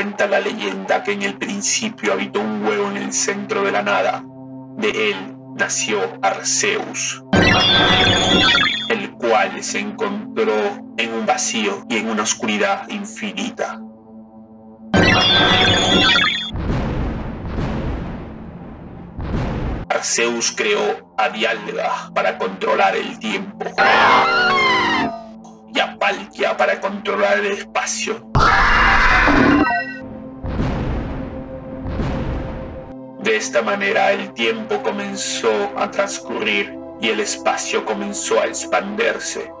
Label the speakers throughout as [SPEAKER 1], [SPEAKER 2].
[SPEAKER 1] Cuenta la leyenda que en el principio habitó un huevo en el centro de la nada. De él nació Arceus, el cual se encontró en un vacío y en una oscuridad infinita. Arceus creó a Dialga para controlar el tiempo y a Palkia para controlar el espacio. De esta manera el tiempo comenzó a transcurrir y el espacio comenzó a expandirse,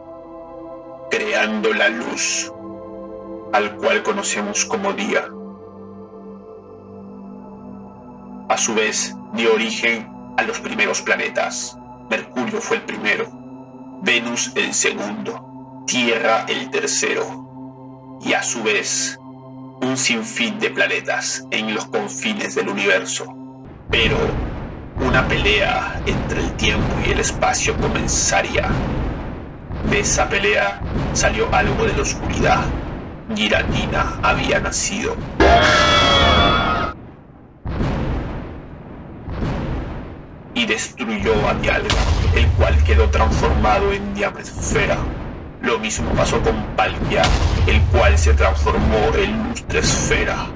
[SPEAKER 1] creando la luz, al cual conocemos como día. A su vez, dio origen a los primeros planetas. Mercurio fue el primero, Venus el segundo, Tierra el tercero, y a su vez, un sinfín de planetas en los confines del universo. Pero una pelea entre el tiempo y el espacio comenzaría. De esa pelea salió algo de la oscuridad. Giratina había nacido. Y destruyó a Dialga, el cual quedó transformado en Diamesfera. Lo mismo pasó con Palkia, el cual se transformó en Lustresfera.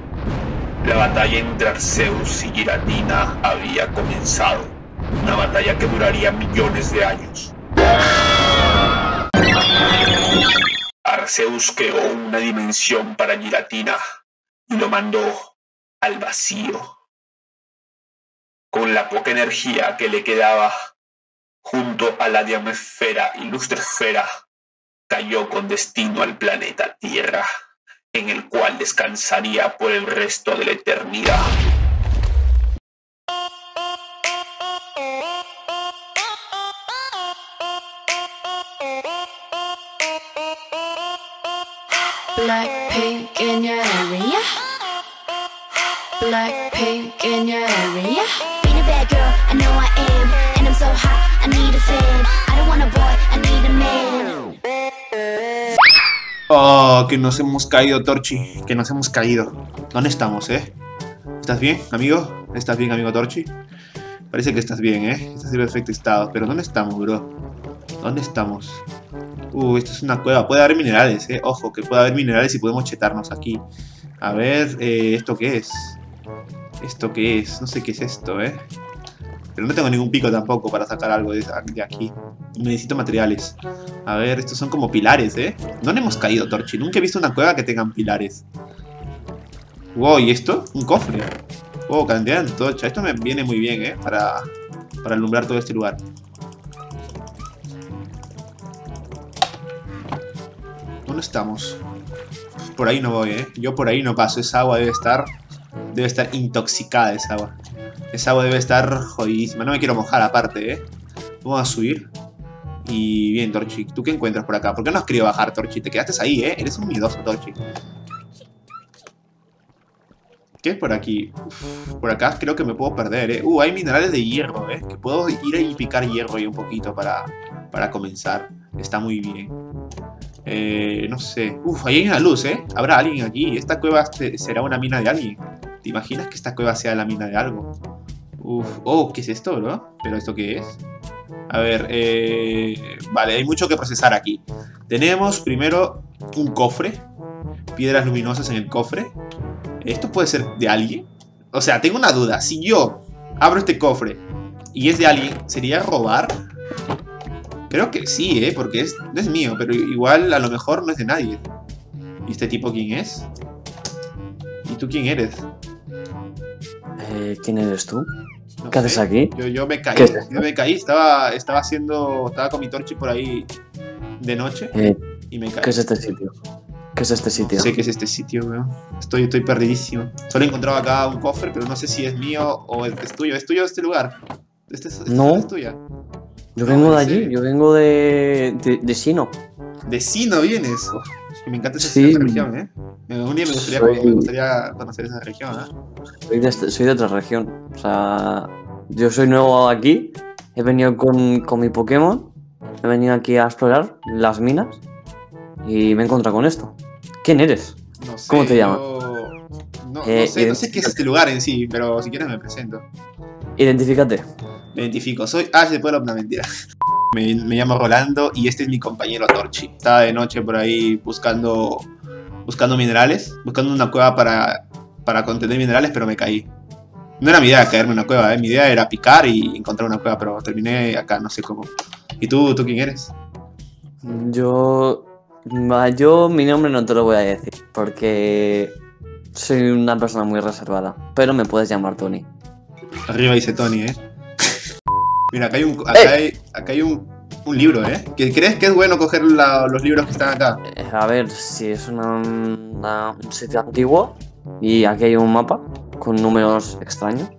[SPEAKER 1] La batalla entre Arceus y Giratina había comenzado, una batalla que duraría millones de años. Arceus creó una dimensión para Giratina y lo mandó al vacío. Con la poca energía que le quedaba junto a la diamesfera y lustresfera, cayó con destino al planeta Tierra en el cual descansaría por el resto de la eternidad. Black pink in your area. Black pink in your area. Being a bad girl, I know I am. And I'm so hot, I need a fan. I don't want a boy, I need a man. Oh, que nos hemos caído, Torchi. Que nos hemos caído. ¿Dónde estamos, eh? ¿Estás bien, amigo? ¿Estás bien, amigo Torchi? Parece que estás bien, ¿eh? Estás en perfecto estado. Pero ¿dónde estamos, bro? ¿Dónde estamos? Uh, esto es una cueva. Puede haber minerales, ¿eh? Ojo, que puede haber minerales y podemos chetarnos aquí. A ver, eh, ¿esto qué es? ¿Esto qué es? No sé qué es esto, ¿eh? Pero no tengo ningún pico tampoco para sacar algo de, aquí. Necesito materiales. A ver, estos son como pilares, ¿eh? ¿Dónde hemos caído, Torchi? Nunca he visto una cueva que tengan pilares. Wow, ¿y esto? Un cofre. Wow, cantidad de antorcha. Esto me viene muy bien, ¿eh? Para, para alumbrar todo este lugar. ¿Dónde estamos? Por ahí no voy, ¿eh? Yo por ahí no paso. Esa agua debe estar... Debe estar intoxicada esa agua. Esa agua debe estar jodidísima. No me quiero mojar aparte, ¿eh? Vamos a subir. Y bien, Torchi, ¿tú qué encuentras por acá? ¿Por qué no has querido bajar, Torchi? Te quedaste ahí, ¿eh? Eres un miedoso, Torchi. ¿Qué es por aquí? por acá creo que me puedo perder, ¿eh? Uh, hay minerales de hierro, ¿eh? Que puedo ir y picar hierro ahí un poquito para, para comenzar. Está muy bien. Eh, no sé. Uf, ahí hay una luz, ¿eh? Habrá alguien aquí. Esta cueva será una mina de alguien. ¿Te imaginas que esta cueva sea la mina de algo? Uf, oh, ¿qué es esto, bro? ¿Pero esto qué es? A ver, eh, vale, hay mucho que procesar aquí. Tenemos primero un cofre, piedras luminosas en el cofre. ¿Esto puede ser de alguien? O sea, tengo una duda. Si yo abro este cofre y es de alguien, ¿sería robar? Creo que sí, ¿eh? Porque no es mío, pero igual a lo mejor no es de nadie. ¿Y este tipo quién es? ¿Y tú quién eres?
[SPEAKER 2] Eh, ¿Quién eres tú? ¿Qué haces aquí?
[SPEAKER 1] Yo, me caí, yo me caí, estaba, estaba haciendo, estaba con mi torchi por ahí de noche
[SPEAKER 2] eh, y me caí. ¿Qué es este sitio? ¿Qué es este sitio?
[SPEAKER 1] No sé qué es este sitio, weón. Estoy, estoy perdidísimo. Solo he encontrado acá un cofre, pero no sé si es mío o es, tuyo. ¿Es tuyo este lugar? ¿Este, este
[SPEAKER 2] no.
[SPEAKER 1] es tuya?
[SPEAKER 2] Yo vengo de allí, yo vengo de, de, de Sino.
[SPEAKER 1] ¿De Sino vienes? Me encanta esa, región, ¿eh? Un día me gustaría, conocer esa región, ¿eh?
[SPEAKER 2] Soy de, este, soy de otra región. O sea, yo soy nuevo aquí. He venido con, con mi Pokémon. He venido aquí a explorar las minas. Y me he encontrado con esto. ¿Quién eres?
[SPEAKER 1] No sé,
[SPEAKER 2] ¿Cómo te llamas?
[SPEAKER 3] No, no
[SPEAKER 2] Eh,
[SPEAKER 3] sé, no sé qué es este lugar en sí, pero si quieres me presento.
[SPEAKER 2] Identifícate.
[SPEAKER 3] Me identifico, soy Ash de Pueblo, una mentira. Me, me llamo Rolando y este es mi compañero Torchi. Estaba de noche por ahí buscando, buscando minerales, buscando una cueva para, para contener minerales, pero me caí. No era mi idea caerme en una cueva, ¿eh? mi idea era picar y encontrar una cueva, pero terminé acá, no sé cómo. ¿Y tú, tú quién eres?
[SPEAKER 2] Yo. Yo mi nombre no te lo voy a decir. Porque soy una persona muy reservada. Pero me puedes llamar Tony.
[SPEAKER 3] Arriba dice Tony, ¿eh? Mira, acá hay un, acá hay, acá hay un, un libro, ¿eh? ¿Que- ¿Crees que es bueno coger la- los libros que están acá?
[SPEAKER 2] Eh, A ver, si es una, una- un sitio antiguo y aquí hay un mapa con números extraños,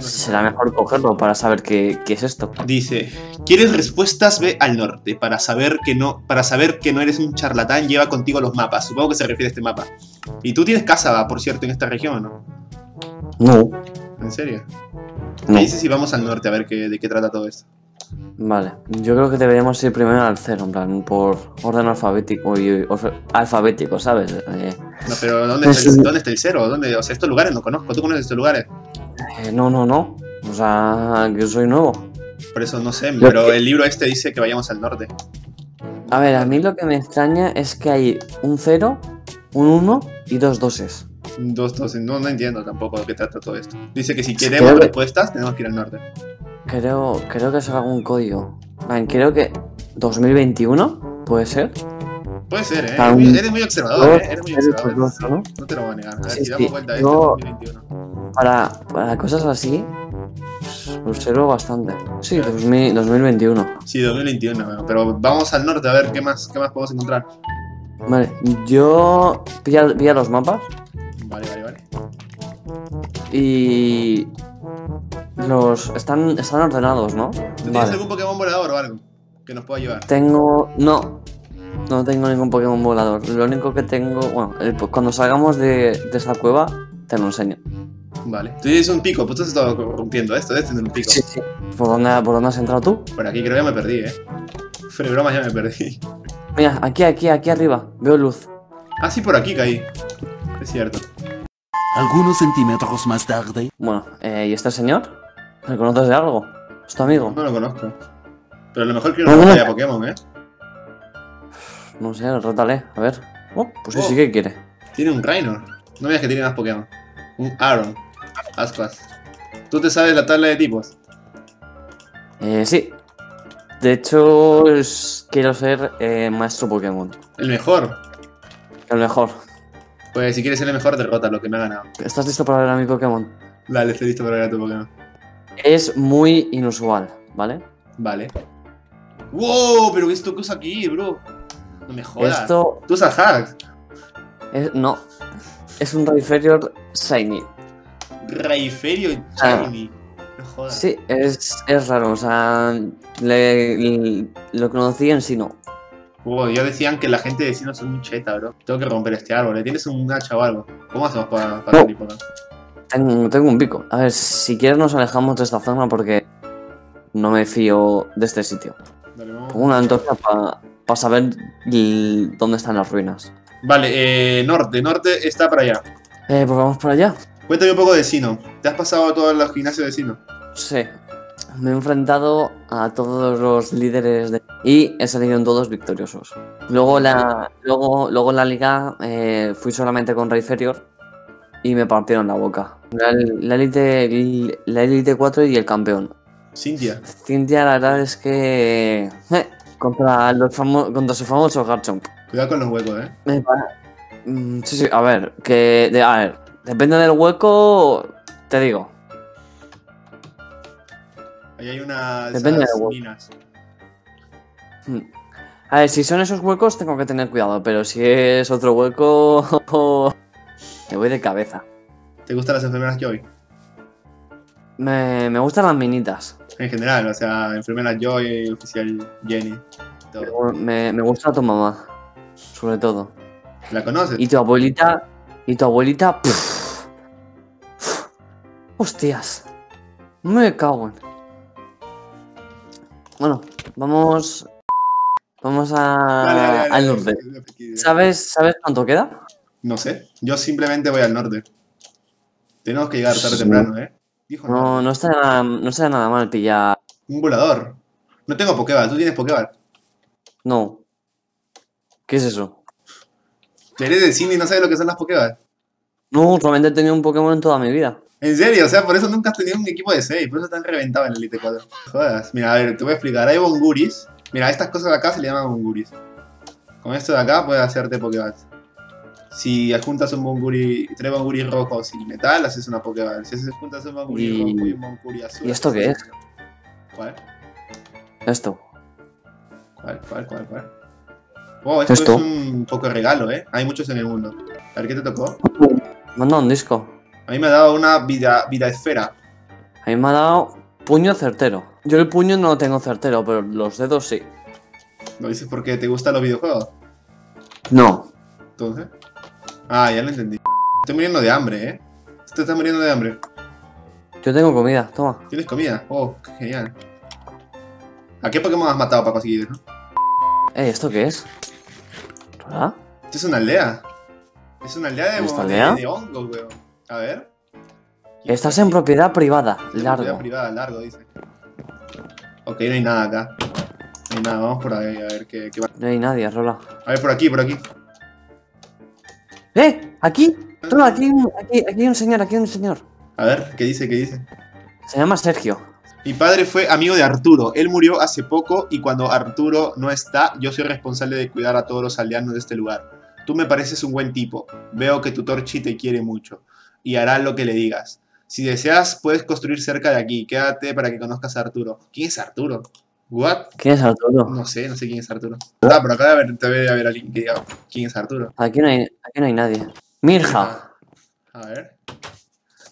[SPEAKER 2] será mejor cogerlo para saber qué, qué es esto.
[SPEAKER 3] Dice, ¿quieres respuestas? Ve al norte. Para saber que no, para saber que no eres un charlatán, lleva contigo los mapas. Supongo que se refiere a este mapa. Y tú tienes casa, por cierto, en esta región, ¿no?
[SPEAKER 2] No,
[SPEAKER 3] ¿En serio? Me dices si vamos al norte a ver qué, de qué trata todo esto.
[SPEAKER 2] Vale, yo creo que deberíamos ir primero al cero, en plan, por orden alfabético y alfabético, ¿sabes? Eh,
[SPEAKER 3] No, pero ¿dónde
[SPEAKER 2] Pues
[SPEAKER 3] está, el,
[SPEAKER 2] sí.
[SPEAKER 3] ¿dónde está el cero? ¿Dónde? O sea, estos lugares no conozco. ¿Tú conoces estos lugares?
[SPEAKER 2] eh, no, no, no. O sea, que soy nuevo.
[SPEAKER 3] Por eso no sé, pero el libro este dice que vayamos al norte.
[SPEAKER 2] A ver, a mí lo que me extraña es que hay un 0, un 1 y dos doses.
[SPEAKER 3] Dos, dos, no, no entiendo tampoco de qué trata todo esto. Dice que si
[SPEAKER 2] Creo
[SPEAKER 3] queremos
[SPEAKER 2] que-
[SPEAKER 3] respuestas, tenemos que ir al norte.
[SPEAKER 2] Creo, creo que es algún código. Creo que 2021, ¿puede ser?
[SPEAKER 3] Puede ser, ¿eh? Eres muy- observador, ¿eh? Eres muy observador.
[SPEAKER 2] dos, ¿no?
[SPEAKER 3] No te lo voy a negar. A ver,
[SPEAKER 2] Sí,
[SPEAKER 3] si damos
[SPEAKER 2] sí,
[SPEAKER 3] vuelta a
[SPEAKER 2] yo-
[SPEAKER 3] en 2021.
[SPEAKER 2] Para, para cosas así, observo bastante. Sí, 2000 2021.
[SPEAKER 3] Sí, 2021, bueno, pero vamos al norte a ver qué más, qué más podemos encontrar.
[SPEAKER 2] Vale, yo pilla, pilla los mapas. Y los están, están ordenados, ¿no?
[SPEAKER 3] ¿Tú tienes algún Pokémon volador o algo que nos pueda ayudar?
[SPEAKER 2] Tengo. No. No tengo ningún Pokémon volador. Lo único que tengo. Bueno, el- cuando salgamos de, de esta cueva, te lo enseño.
[SPEAKER 3] Vale. Tú tienes un pico, pues tú has estado rompiendo esto, debes tener un pico.
[SPEAKER 2] sí. ¿Por dónde, ¿Por dónde has entrado tú?
[SPEAKER 3] Por aquí creo que me perdí, eh. Fuera broma ya me perdí.
[SPEAKER 2] Mira, aquí, aquí, aquí arriba. Veo luz.
[SPEAKER 3] Ah, sí, por aquí caí. Es cierto.
[SPEAKER 4] Algunos centímetros más tarde.
[SPEAKER 2] Bueno, eh, ¿y este señor? ¿Reconoces de algo? ¿Es tu amigo?
[SPEAKER 3] No lo conozco. Pero a lo mejor quiero una batalla Pokémon, eh.
[SPEAKER 2] No sé, rótale. A ver. Oh, pues sí,
[SPEAKER 3] Oh.
[SPEAKER 2] sí que quiere.
[SPEAKER 3] Tiene un Raynor. No me digas que tiene más Pokémon. Un Aaron. Ascuas. ¿Tú te sabes la tabla de tipos?
[SPEAKER 2] Eh, sí. De hecho, es- quiero ser eh, maestro Pokémon.
[SPEAKER 3] El mejor.
[SPEAKER 2] El mejor.
[SPEAKER 3] Pues si quieres ser el mejor, derrota lo que me ha ganado.
[SPEAKER 2] ¿Estás listo para ver a mi Pokémon?
[SPEAKER 3] Dale, estoy listo para ver a tu Pokémon.
[SPEAKER 2] Es muy inusual, ¿vale?
[SPEAKER 3] Vale. ¡Wow! ¿Pero esto qué usa aquí, bro? No me jodas.
[SPEAKER 2] Esto
[SPEAKER 3] Tú usas hacks.
[SPEAKER 2] es. No. Es un Rayferior Shiny.
[SPEAKER 3] Raiferio
[SPEAKER 2] Ah.
[SPEAKER 3] Shiny. No jodas.
[SPEAKER 2] Sí, es, es raro. O sea, le- le- lo conocí en sí no.
[SPEAKER 3] Wow, ya decían que la gente de Sino son un cheta, bro. Tengo que romper este árbol. ¿Tienes un hacha o algo? ¿Cómo hacemos para, para
[SPEAKER 2] No.
[SPEAKER 3] el Pokémon?
[SPEAKER 2] Tengo, tengo un pico. A ver, si quieres nos alejamos de esta zona porque no me fío de este sitio.
[SPEAKER 3] Dale, vamos.
[SPEAKER 2] Pongo una antorcha para saber dónde están las ruinas.
[SPEAKER 3] Vale, eh, norte. Norte está para allá.
[SPEAKER 2] Eh, pues vamos para allá.
[SPEAKER 3] Cuéntame un poco de Sino. ¿Te has pasado a todos los gimnasios de Sino?
[SPEAKER 2] Sí. Me he enfrentado a todos los líderes de... y he salido en todos victoriosos. Luego la, luego, luego en la liga eh, fui solamente con Rayferior y me partieron la boca. La, elite, la elite 4 y el campeón.
[SPEAKER 3] Cintia.
[SPEAKER 2] Cintia, la verdad es que. eh, contra, los famo- contra su famoso Garchomp.
[SPEAKER 3] Cuidado con los huecos, eh.
[SPEAKER 2] Me pa- Mm, Sí, sí, a ver, que. de- a ver, depende del hueco, te digo.
[SPEAKER 3] Ahí hay una de
[SPEAKER 2] Depende hueco.
[SPEAKER 3] minas.
[SPEAKER 2] Mm. A ver, si son esos huecos, tengo que tener cuidado, pero si es otro hueco. me voy de cabeza.
[SPEAKER 3] ¿Te gustan las enfermeras Joy?
[SPEAKER 2] Me, me gustan las minitas.
[SPEAKER 3] En general, o sea, enfermera Joy, oficial Jenny. todo.
[SPEAKER 2] Me, me gusta tu mamá, sobre todo.
[SPEAKER 3] ¿La conoces?
[SPEAKER 2] Y tu abuelita. Y tu abuelita. pff, pff, hostias. Me cago en. Bueno, vamos. Vamos a.
[SPEAKER 3] Dale, dale, dale,
[SPEAKER 2] al norte.
[SPEAKER 3] dale.
[SPEAKER 2] ¿Sabes, ¿Sabes cuánto queda?
[SPEAKER 3] No sé. Yo simplemente voy al norte. Tenemos que llegar tarde o
[SPEAKER 2] Sí.
[SPEAKER 3] temprano, ¿eh? No,
[SPEAKER 2] no está nada, no está nada mal pillar.
[SPEAKER 3] Un volador. No tengo Pokéball, tú tienes Pokéball.
[SPEAKER 2] No. ¿Qué es eso?
[SPEAKER 3] Eres de cine y no sabes lo que son las Pokéball.
[SPEAKER 2] No, solamente he tenido un Pokémon en toda mi vida.
[SPEAKER 3] En serio, o sea, por eso nunca has tenido un equipo de 6, por eso están reventados en el Elite 4. Jodas. Mira, a ver, te voy a explicar. Hay bonguris. Mira, estas cosas de acá se le llaman bonguris. Con esto de acá puedes hacerte Pokéball. Si adjuntas un bonguri, tres bonguris rojos y metal, haces una Pokéball. Si haces juntas un bonguri
[SPEAKER 2] Y-
[SPEAKER 3] rojo y un bonguri azul.
[SPEAKER 2] ¿y esto qué es?
[SPEAKER 3] ¿Cuál?
[SPEAKER 2] Esto.
[SPEAKER 3] ¿Cuál, cuál, cuál, cuál? Esto,
[SPEAKER 2] Esto.
[SPEAKER 3] es un poco regalo, ¿eh? Hay muchos en el mundo. A ver, ¿qué te tocó?
[SPEAKER 2] Manda un disco.
[SPEAKER 3] A mí me ha dado una vida, vida esfera.
[SPEAKER 2] A mí me ha dado puño certero. Yo el puño no lo tengo certero, pero los dedos sí.
[SPEAKER 3] ¿Lo dices porque te gustan los videojuegos?
[SPEAKER 2] No.
[SPEAKER 3] Entonces. Ah, ya lo entendí. Estoy muriendo de hambre, ¿eh? Te estás muriendo de hambre.
[SPEAKER 2] Yo tengo comida, toma.
[SPEAKER 3] ¿Tienes comida? Oh, qué genial. ¿A qué Pokémon has matado para conseguir eso?
[SPEAKER 2] Eh, ¿esto qué es? ¿Verdad?
[SPEAKER 3] Esto es una aldea. Es una aldea de,
[SPEAKER 2] ¿Esta
[SPEAKER 3] de,
[SPEAKER 2] aldea?
[SPEAKER 3] de hongos, weón. A ver.
[SPEAKER 2] Estás en propiedad privada,
[SPEAKER 3] Es propiedad
[SPEAKER 2] largo.
[SPEAKER 3] privada, largo, dice. Ok, no hay nada acá. No hay nada, vamos por ahí a ver qué, qué va.
[SPEAKER 2] No hay nadie, Rola.
[SPEAKER 3] A ver, por aquí, por aquí.
[SPEAKER 2] ¡Eh! ¡Aquí! Rola, aquí, hay un- aquí, aquí hay un señor, aquí hay un señor.
[SPEAKER 3] A ver, ¿qué dice? ¿Qué dice?
[SPEAKER 2] Se llama Sergio.
[SPEAKER 3] Mi padre fue amigo de Arturo. Él murió hace poco y cuando Arturo no está, yo soy responsable de cuidar a todos los aldeanos de este lugar. Tú me pareces un buen tipo. Veo que tu Torchi te quiere mucho y hará lo que le digas. Si deseas, puedes construir cerca de aquí. Quédate para que conozcas a Arturo. ¿Quién es Arturo? ¿What?
[SPEAKER 2] ¿Quién es Arturo?
[SPEAKER 3] No sé, no sé quién es Arturo. Ah, por acá debe haber, alguien que diga quién es Arturo.
[SPEAKER 2] Aquí no hay, aquí no hay nadie. Mirja.
[SPEAKER 3] A ver.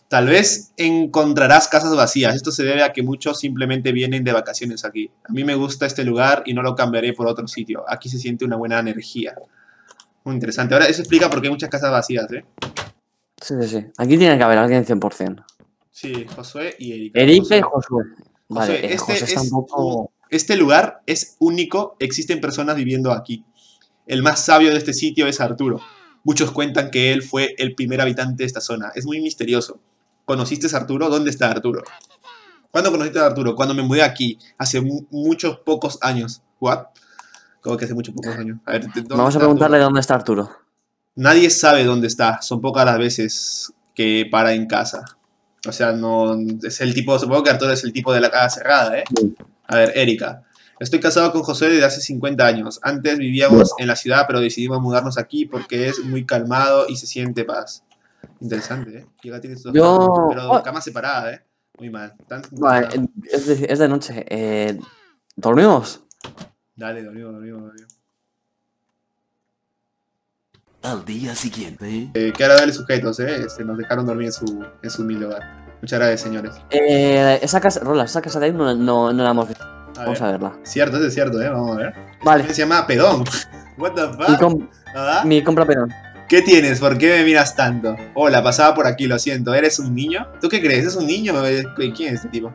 [SPEAKER 3] Tal vez encontrarás casas vacías. Esto se debe a que muchos simplemente vienen de vacaciones aquí. A mí me gusta este lugar y no lo cambiaré por otro sitio. Aquí se siente una buena energía. Muy interesante. Ahora, eso explica por qué hay muchas casas vacías, ¿eh?
[SPEAKER 2] Sí, sí, sí. Aquí tiene que haber alguien 100%.
[SPEAKER 3] Sí, Josué y Erika.
[SPEAKER 2] Erika y
[SPEAKER 3] Josué.
[SPEAKER 2] Josué. Vale,
[SPEAKER 3] Josué,
[SPEAKER 2] eh,
[SPEAKER 3] este,
[SPEAKER 2] José
[SPEAKER 3] es este lugar es único. Existen personas viviendo aquí. El más sabio de este sitio es Arturo. Muchos cuentan que él fue el primer habitante de esta zona. Es muy misterioso. ¿Conociste a Arturo? ¿Dónde está Arturo? ¿Cuándo conociste a Arturo? Cuando me mudé aquí, hace mu- muchos pocos años. ¿What? ¿Cómo que hace muchos pocos años? A ver, ¿dónde
[SPEAKER 2] Vamos a preguntarle
[SPEAKER 3] Arturo?
[SPEAKER 2] dónde está Arturo.
[SPEAKER 3] Nadie sabe dónde está. Son pocas las veces que para en casa. O sea, no. Es el tipo. Supongo que Arturo es el tipo de la casa cerrada, ¿eh?
[SPEAKER 2] Sí.
[SPEAKER 3] A ver, Erika. Estoy casado con José desde hace 50 años. Antes vivíamos en la ciudad, pero decidimos mudarnos aquí porque es muy calmado y se siente paz. Interesante, ¿eh? Y acá tienes dos
[SPEAKER 2] Yo-
[SPEAKER 3] camas, pero
[SPEAKER 2] Oh.
[SPEAKER 3] camas separadas, ¿eh? Muy mal. Tan-
[SPEAKER 2] Vale, es de, es de noche. Eh, ¿Dormimos?
[SPEAKER 3] Dale, dormimos, dormimos, dormimos.
[SPEAKER 4] Al día siguiente,
[SPEAKER 3] Eh, qué agradable sujetos, ¿eh? Se nos dejaron dormir en su, en su humilde hogar. Muchas gracias, señores.
[SPEAKER 2] Eh, esa casa, Rola, esa casa de ahí no, no, no la hemos visto.
[SPEAKER 3] A
[SPEAKER 2] Vamos
[SPEAKER 3] ver.
[SPEAKER 2] a verla.
[SPEAKER 3] Cierto, eso es cierto, ¿eh? Vamos a ver.
[SPEAKER 2] Vale,
[SPEAKER 3] Se llama Pedón. What the
[SPEAKER 2] mi,
[SPEAKER 3] fuck?
[SPEAKER 2] com-
[SPEAKER 3] ¿Ah?
[SPEAKER 2] mi compra pedón.
[SPEAKER 3] ¿Qué tienes? ¿Por qué me miras tanto? Hola, pasaba por aquí, lo siento. ¿Eres un niño? ¿Tú qué crees? ¿Es un niño? ¿Quién es este tipo?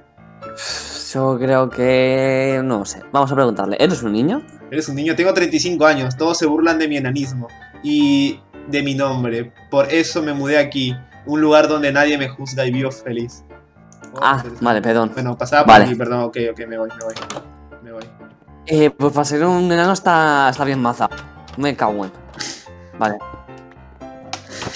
[SPEAKER 2] Yo creo que... no sé. Vamos a preguntarle. ¿Eres un niño?
[SPEAKER 3] Eres un niño. Tengo 35 años. Todos se burlan de mi enanismo y de mi nombre. Por eso me mudé aquí. Un lugar donde nadie me juzga y vivo feliz. Oh,
[SPEAKER 2] Ah, vale, pedón.
[SPEAKER 3] Bueno, pasaba por
[SPEAKER 2] Vale.
[SPEAKER 3] aquí, perdón. Ok, ok, me voy, me voy. Me voy.
[SPEAKER 2] Eh, pues para ser un enano está, está bien maza. Me cago en. Vale.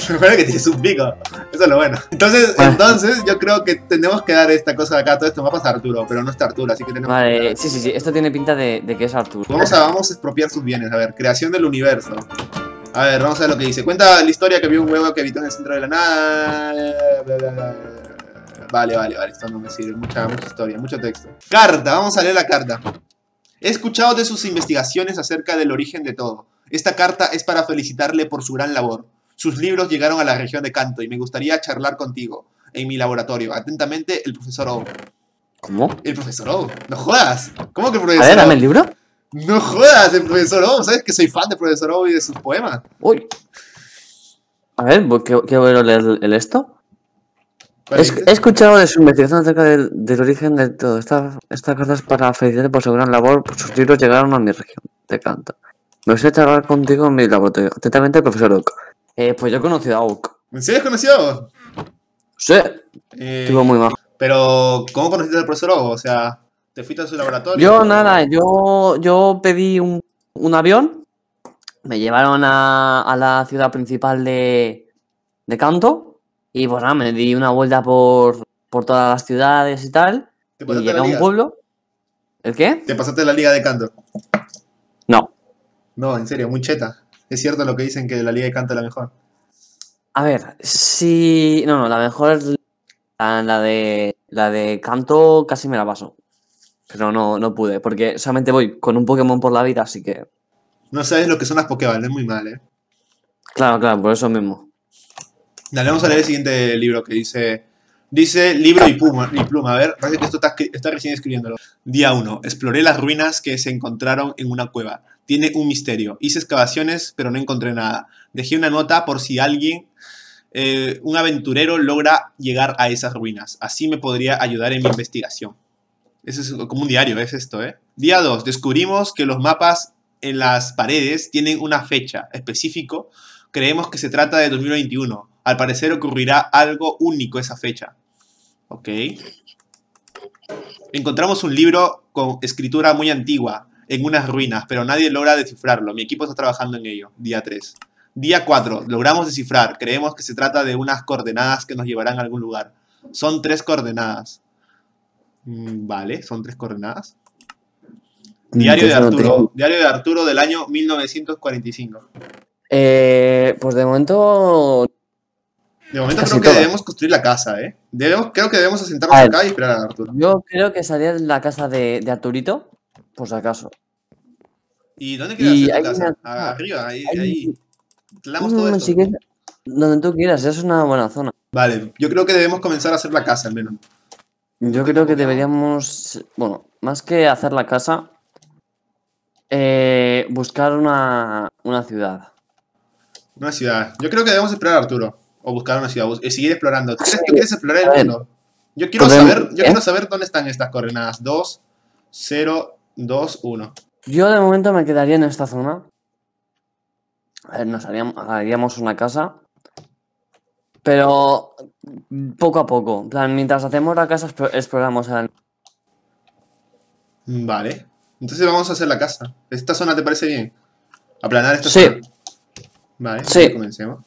[SPEAKER 3] Lo bueno es que tienes un pico. Eso es lo bueno. Entonces,
[SPEAKER 2] Bueno.
[SPEAKER 3] entonces yo creo que tenemos que dar esta cosa de acá, todo esto mapas a Arturo, pero no está Arturo, así que tenemos que
[SPEAKER 2] Vale, sí, sí, sí. Esto tiene pinta de, de que es Arturo.
[SPEAKER 3] Vamos a, vamos a expropiar sus bienes. A ver, creación del universo. A ver, vamos a ver lo que dice. Cuenta la historia que vio un huevo que habitó en el centro de la nada. Bla, bla, bla. Vale, vale, vale. Esto no me sirve. Mucha, mucha historia, mucho texto. Carta, vamos a leer la carta. He escuchado de sus investigaciones acerca del origen de todo. Esta carta es para felicitarle por su gran labor. Sus libros llegaron a la región de Canto y me gustaría charlar contigo en mi laboratorio. Atentamente, el profesor O.
[SPEAKER 2] ¿Cómo?
[SPEAKER 3] El profesor O. No jodas. ¿Cómo que el
[SPEAKER 2] A
[SPEAKER 3] profesor
[SPEAKER 2] ver,
[SPEAKER 3] O?
[SPEAKER 2] dame el libro.
[SPEAKER 3] No jodas, el profesor O. ¿Sabes que soy fan del profesor O y de sus poemas?
[SPEAKER 2] Uy. A ver, ¿qué, qué voy a leer el esto?
[SPEAKER 3] ¿Cuál
[SPEAKER 2] He, escuchado de su investigación acerca del, del origen de todo. Esta, esta carta es para felicitarle por su gran labor. Por sus libros llegaron a mi región de canto. Me gustaría charlar contigo en mi laboratorio. Atentamente, el profesor Oak. Eh, pues yo he conocido a Oak.
[SPEAKER 3] ¿En serio has conocido?
[SPEAKER 2] Sí,
[SPEAKER 3] Eh,
[SPEAKER 2] estuvo muy mal.
[SPEAKER 3] pero, ¿cómo conociste al profesor Ogo? O sea, ¿te fuiste a su laboratorio?
[SPEAKER 2] Yo nada, yo, yo pedí un, un avión, me llevaron a, a la ciudad principal de, de Kanto y pues nada, me di una vuelta por, por todas las ciudades y tal
[SPEAKER 3] ¿Te
[SPEAKER 2] y llegué
[SPEAKER 3] la
[SPEAKER 2] a un
[SPEAKER 3] liga?
[SPEAKER 2] pueblo. ¿El qué?
[SPEAKER 3] ¿Te pasaste la liga de canto?
[SPEAKER 2] No.
[SPEAKER 3] No, en serio, muy cheta. Es cierto lo que dicen que la liga de canto es la mejor.
[SPEAKER 2] A ver, sí. No, no, la mejor es la, la de. La de canto casi me la paso. Pero no, no pude, porque solamente voy con un Pokémon por la vida, así que.
[SPEAKER 3] No sabes lo que son las Pokéball, es muy mal, ¿eh?
[SPEAKER 2] Claro, claro, por eso mismo.
[SPEAKER 3] Dale, vamos a leer el siguiente libro que dice. Dice libro y pluma. Y pluma. A ver, parece que esto está, está recién escribiéndolo. Día 1. Exploré las ruinas que se encontraron en una cueva. Tiene un misterio. Hice excavaciones, pero no encontré nada. Dejé una nota por si alguien, eh, un aventurero, logra llegar a esas ruinas. Así me podría ayudar en mi investigación. Eso es como un diario, es esto, ¿eh? Día 2. Descubrimos que los mapas en las paredes tienen una fecha específico Creemos que se trata de 2021. Al parecer ocurrirá algo único esa fecha. Ok. Encontramos un libro con escritura muy antigua en unas ruinas, pero nadie logra descifrarlo. Mi equipo está trabajando en ello. Día 3. Día 4. Logramos descifrar. Creemos que se trata de unas coordenadas que nos llevarán a algún lugar. Son tres coordenadas. Mm, Vale, son tres coordenadas. Diario de
[SPEAKER 2] no
[SPEAKER 3] Arturo.
[SPEAKER 2] tengo-
[SPEAKER 3] Diario de Arturo del año 1945.
[SPEAKER 2] Eh, pues de momento.
[SPEAKER 3] De momento
[SPEAKER 2] Casi
[SPEAKER 3] creo que
[SPEAKER 2] todas.
[SPEAKER 3] debemos construir la casa, ¿eh? Debemos, creo que debemos asentarnos
[SPEAKER 2] ver.
[SPEAKER 3] acá y esperar a Arturo.
[SPEAKER 2] Yo creo que salía de la casa de, de Arturito, por si acaso.
[SPEAKER 3] ¿Y dónde quieres hacer tu casa?
[SPEAKER 2] una-
[SPEAKER 3] Ah, Arriba, ahí,
[SPEAKER 2] hay-
[SPEAKER 3] ahí. Todo
[SPEAKER 2] Mm,
[SPEAKER 3] esto.
[SPEAKER 2] si quieres, donde tú quieras, es una buena zona.
[SPEAKER 3] Vale, yo creo que debemos comenzar a hacer la casa al menos.
[SPEAKER 2] Yo creo que deberíamos, bueno, más que hacer la casa, eh, buscar una, una ciudad.
[SPEAKER 3] Una ciudad. Yo creo que debemos esperar a Arturo. O buscar una ciudad. y seguir explorando. ¿Tú crees que quieres explorar el mundo? Yo quiero
[SPEAKER 2] Podemos-
[SPEAKER 3] saber, yo
[SPEAKER 2] ¿eh?
[SPEAKER 3] quiero saber dónde están estas coordenadas. 2, 0, 2, 1.
[SPEAKER 2] Yo de momento me quedaría en esta zona. A ver, nos haríamos, haríamos una casa. Pero poco a poco. En plan, mientras hacemos la casa, explo- exploramos el...
[SPEAKER 3] Vale. Entonces vamos a hacer la casa. ¿Esta zona te parece bien? ¿Aplanar esta
[SPEAKER 2] Sí.
[SPEAKER 3] zona? Vale,
[SPEAKER 2] Sí.
[SPEAKER 3] comencemos.